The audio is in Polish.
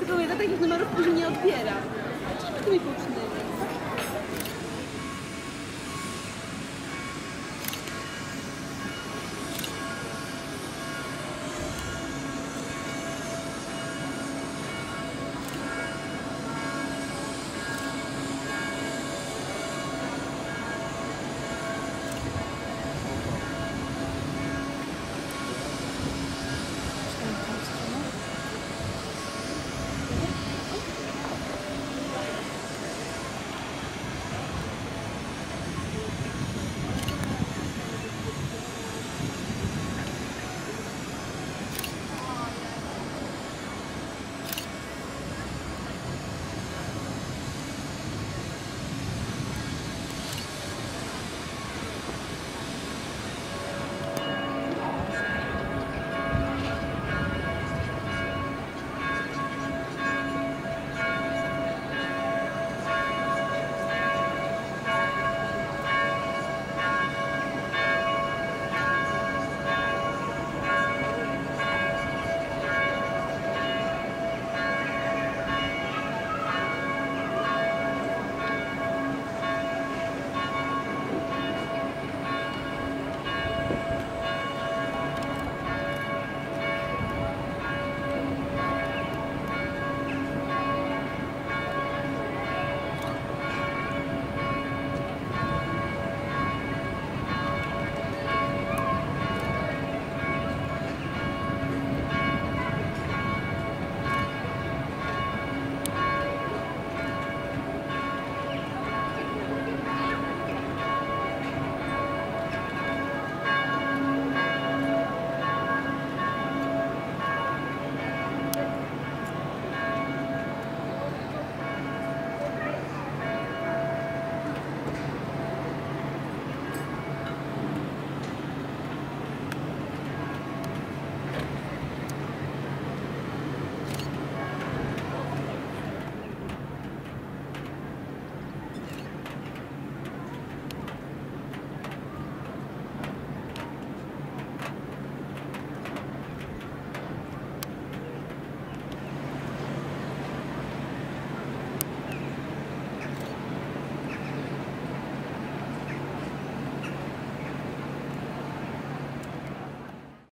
tylko ja takich numerów później nie odbiera. Czemu ty mi poczniesz?